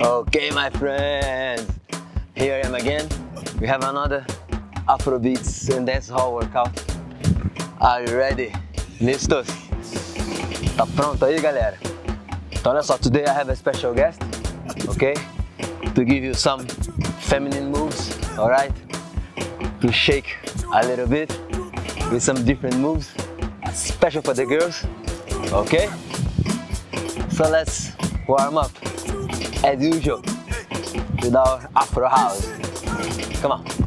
Okay, my friends, here I am again. We have another Afrobeats and Dancehall workout. Are you ready? Listos? Tá pronto aí, galera? Então, olha só, today I have a special guest, okay? To give you some feminine moves, all right? To shake a little bit with some different moves, special for the girls, okay? So let's warm up as usual, to know, Afro House. Come on.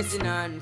person on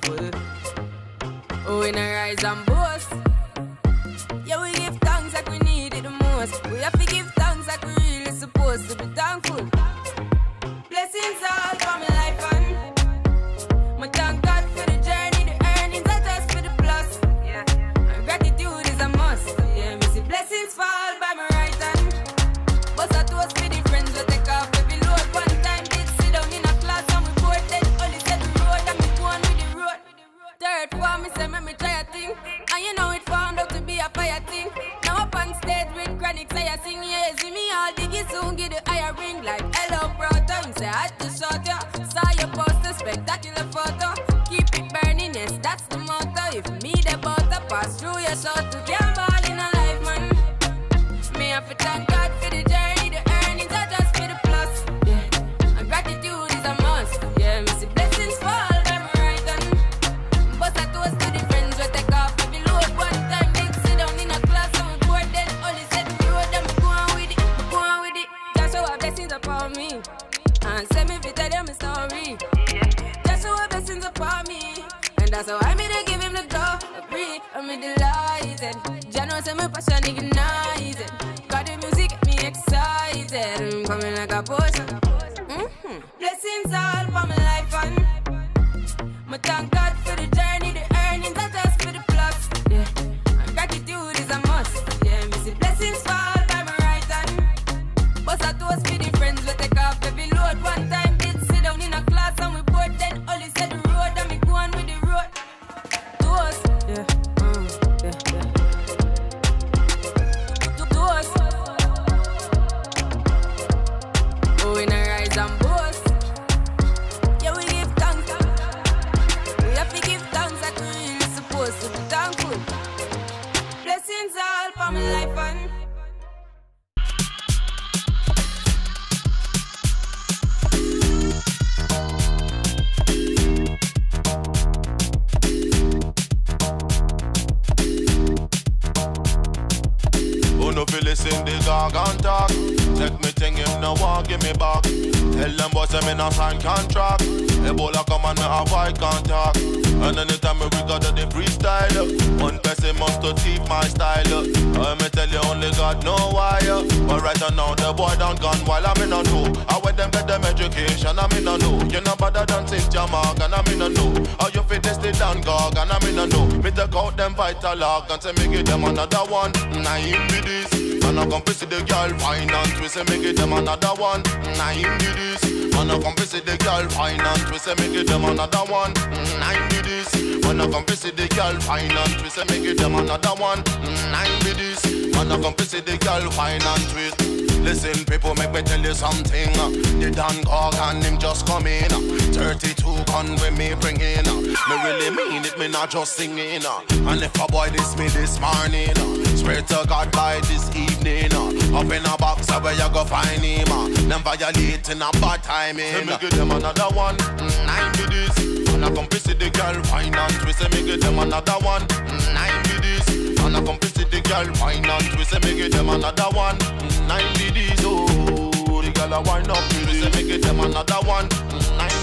want give me back. Tell them boys I'm in a sign contract. Ebola come and me avoid contact. And anytime we got the freestyle, one person must keep my style. I me tell you only God know why. But right now the boy done gone while I'm in a know. I went them get them education, I'm in a know. You know better than. Jamark and I'm in a know. How you fit this Dan Gog and I'm in a know. Me take out them vital log and say me give them another one. Nine be this. And I come see the girl fine and twist and me give them another one. Nine this. And I come see the girl fine and twist and me give them another one. Nine this. And I come see the girl fine and twist and me give them another one. Nine this. And I come see the girl fine and twist. Listen, people, make me tell you something. The Dan Gorgon, him just come in. 32 gun when me bring in. Me really mean it, me not just singing. And if a boy this me this morning, swear to God by this evening. Up in a box where you go find him. Them violating a bad timing. Let me give them another one. Mm, nine be this. And I come see the girl fine and twist. Let me give them another one. Mm, nine be this. And I come see the girl fine and twist. Let me give them another one. Mm. Nine be this. Oh, the girl a wind up with this. Let me give them another one. Mm, Nine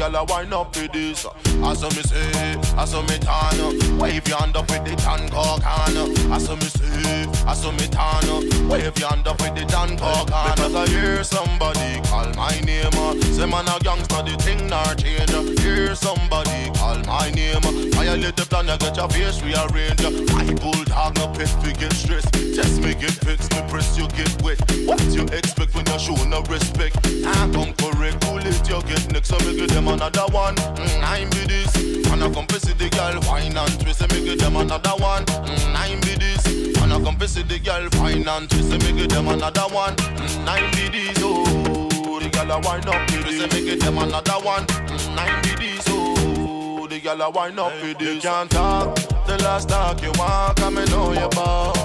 girl a wind up with this. I me say, I me turn. Wave your hand up with the tan can. I me say, I me turn. Wave your hand up with the tan can. Because I hear somebody call my name. Say man a gangster, the thing not change. Hear somebody call my name. Violate the plan, I get your face rearranged. I bulldog, no pet, we get stressed. Test me, get fixed, me press, you get wet. What you expect when you show no respect? I come correct, pull it, you get next. So me give them another one. Mm, I'm be this. And I come see the girl wine and twist. Me give them another one. Mm, I'm be this. And I come see the girl wine and twist. Me give them another one. Mm, I'm be this. Oh, the girl a wine up with this. Me give them another one. Mm, I'm be this. Oh, the girl a wine up with this. You can't talk. The last talk you want, come and know you about.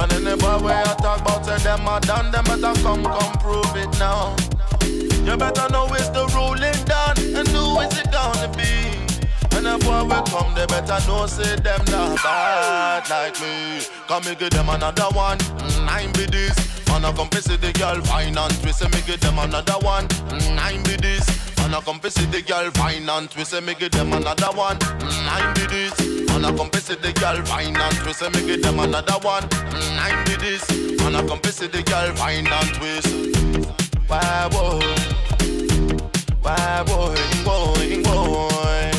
And then the boy where I talk about say them a done, them better come, come prove it now. You better know it's the ruling and who is it gonna be? And the boy will come, they better know say them not bad like me. Come me give them another one, mm, nine be this. And I come see the girl fine and twist, and me give them another one, mm, nine be this. And I come see the girl fine and twist, and me give them another one, mm, nine be this. And I come see the girl fine and twist, and me give them another one, nine be this. And I come see the girl fine and twist. Why boy? Why boy? Boy, boy.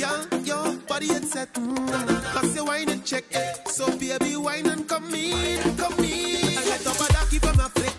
Girl, your body it's set. Cause you wine and check. So baby, wine and come in, come in. I up a ducky from Africa. Yeah,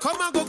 come and go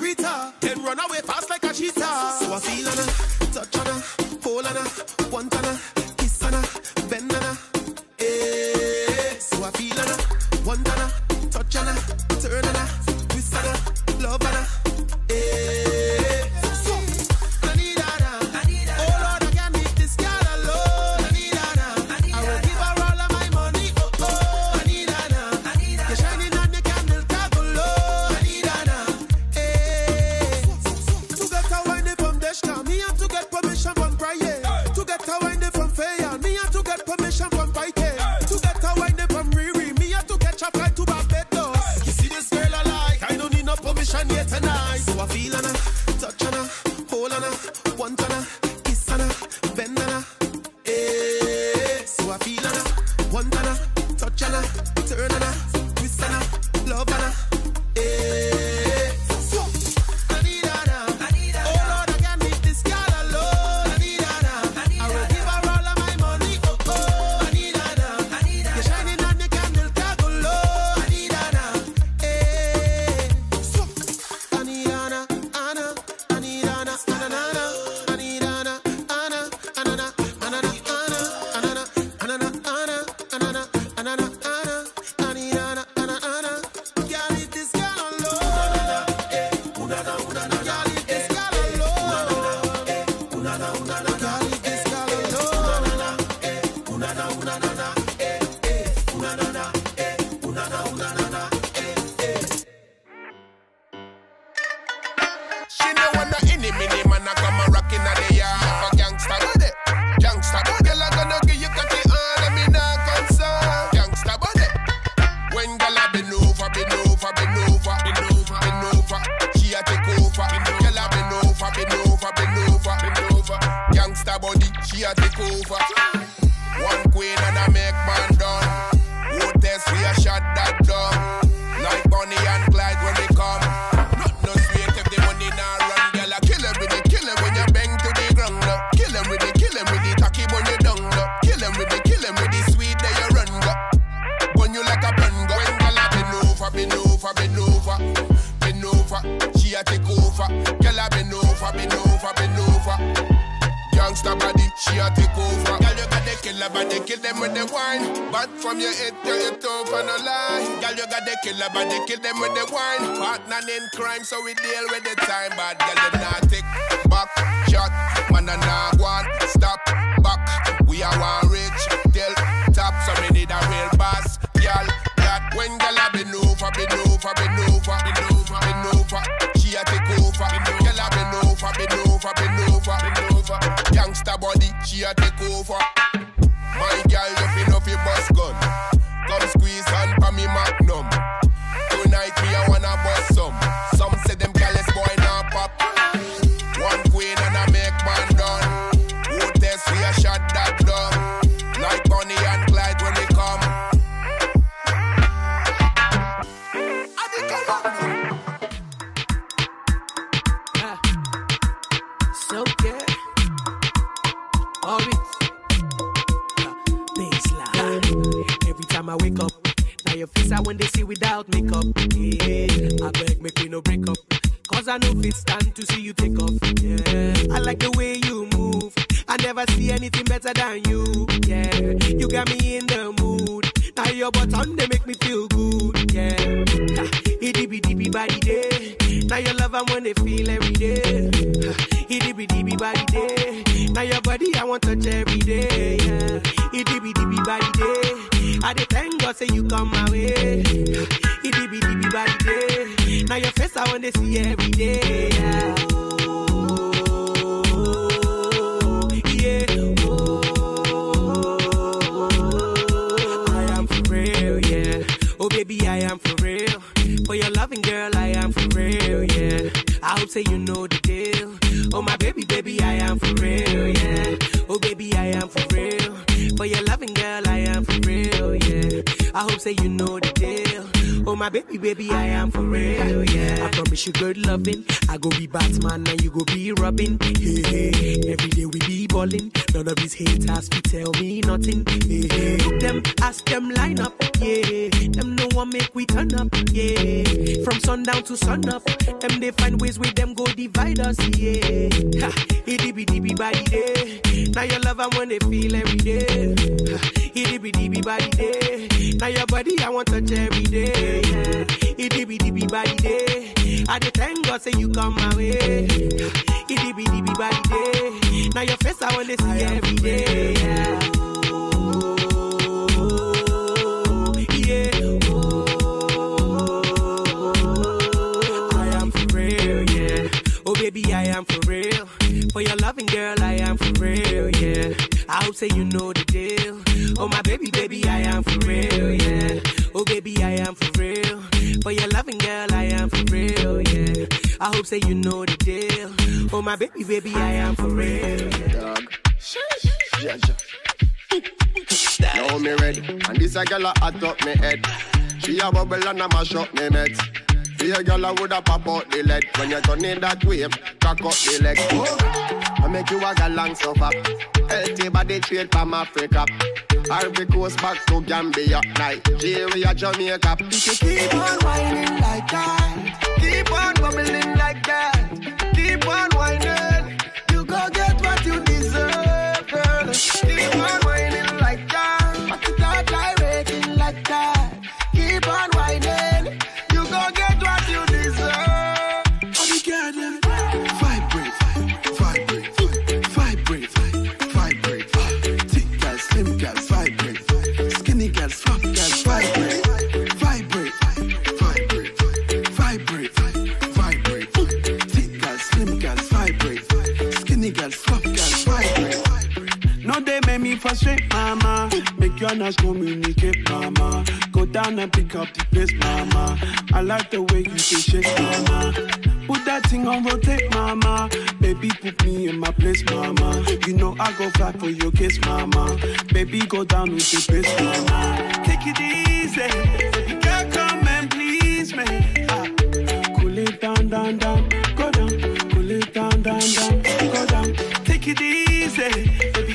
She no want no any mini man a come a rockin' at the Gangsta body, she a take over. Girl, you got the killer body, kill them with the wine. But from your head to your toe for no lie. Girl, you got the killer body, kill them with the wine. Partner in crime, so we deal with the time. Bad girl, you not take back shot. Man, a nah go on, stop back. We are one never see anything better than you. Yeah. You got me in the mood. Now your button they make me feel good. Yeah. Ha, Itty bitty bitty body day. Now your love I wanna feel every day. Ha, Itty bitty bitty body day. Now your body I want touch every day. Yeah. Itty bitty bitty body day. I dey thank God say you come my way. Ha, Itty bitty bitty body day. Now your face I wanna see every day. Yeah. I hope say you know the deal. Oh my baby, baby, I am for real, yeah. Oh baby, I am for real. For your loving girl, I am for real, yeah. I hope say you know the deal. Mm. Oh my baby, baby, I am for real, yeah. I promise you good loving. I go be Batman and you go be Robin. Hey, hey. Every day we be ballin'. None of these haters fi tell me nothing. Hey, hey. Them, ask them line up, yeah. Them no one make we turn up, yeah. From sundown to sun up, them they find ways with them go divide us, yeah. Ha, itty bitty bitty body day. Now your love I wanna feel every day. Ha, itty bitty body day. Now your body I want touch every day. Itty bitty body day. I dey thank God say you come my way. Itty bitty body day. Now your face I wanna see every day. Yeah. Yeah. I am for real, yeah. Oh baby, I am for real. For your loving girl, I am for real, yeah. I hope say you know the deal. Oh my baby, baby, I am for real, yeah. Oh baby, I am for real. For your loving girl, I am for real, yeah. I hope say you know the deal. Oh my baby, baby, I am for real. Dog. Yeah, yeah. Me ready, and this a gyal a hot up me head. She a bubble and a mash up me met. See a gyal a woulda pop out the lead when you turn in that way, cock up the leg. I make you a galang suffer. Healthy body straight from Africa. Ivory Coast back to Gambia, Nigeria, Jamaica. If you keep on whining like that, keep on bubbling like that, keep on whining, Communicate, mama. Go down and pick up the pace, mama. I like the way you shake, mama. Put that thing on rotate, mama. Baby, put me in my place, mama. You know I go fly for your kiss, mama. Baby, go down with the pace, mama. Take it easy. Baby, come and please me. Cool it down, down, down. Go down. Cool it down, down, down. Go down. Take it easy. Baby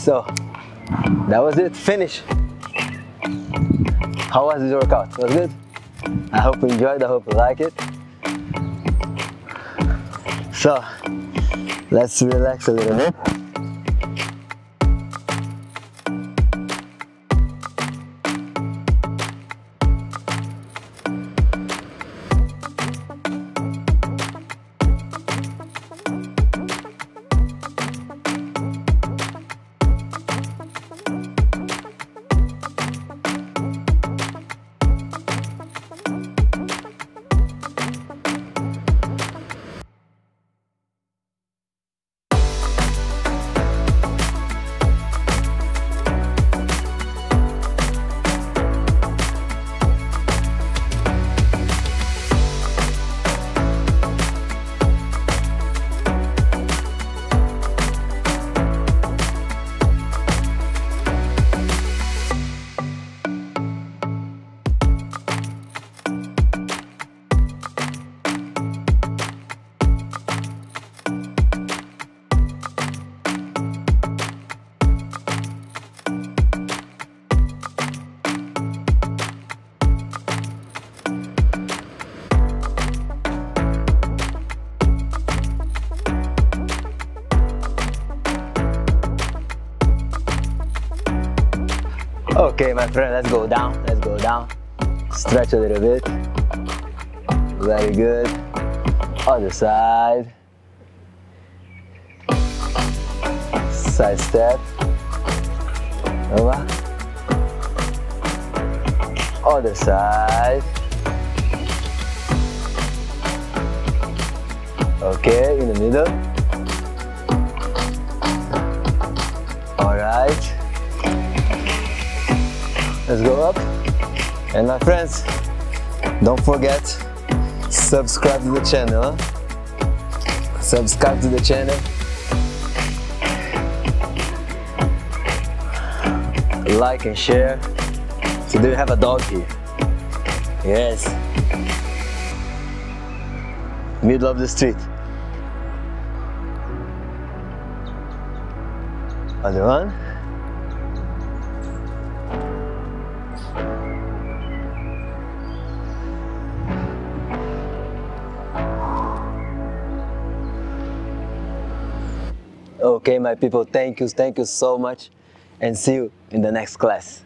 so that was it, finish. How was this workout? Was good? I hope you enjoyed, I hope you like it. So, let's relax a little bit. Okay, my friend, let's go down. Let's go down. Stretch a little bit. Very good. Other side. Side step. Over. Other side. Okay, in the middle. All right. Let's go up. And my friends, don't forget, subscribe to the channel. huh? subscribe to the channel. Like and share. So do you have a dog here? Yes. Middle of the street. Other one. Okay, my people, thank you, thank you so much, and see you in the next class.